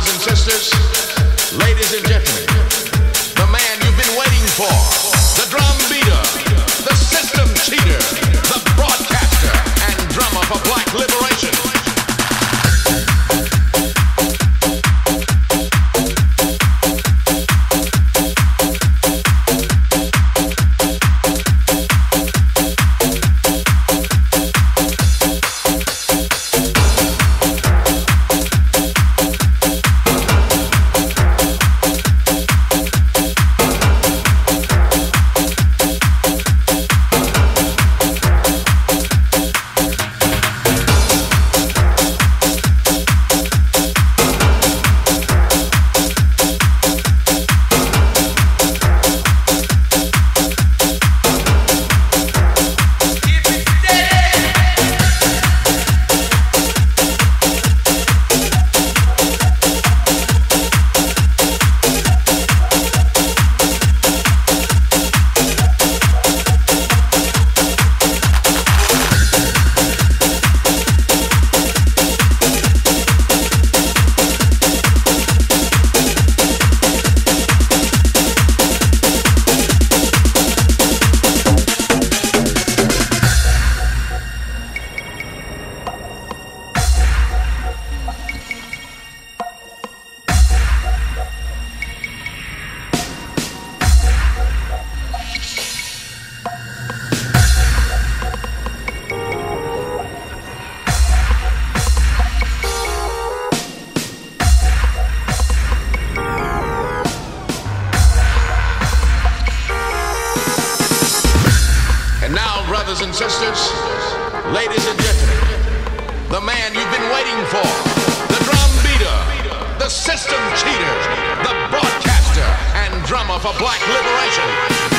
Brothers and sisters, ladies and gentlemen, the man you've been waiting for, the drum beater, the system cheater, the broadcaster, and drummer for black liberation. And now, brothers and sisters, ladies and gentlemen, the man you've been waiting for, the drum beater, the system cheater, the broadcaster, and drummer for black liberation.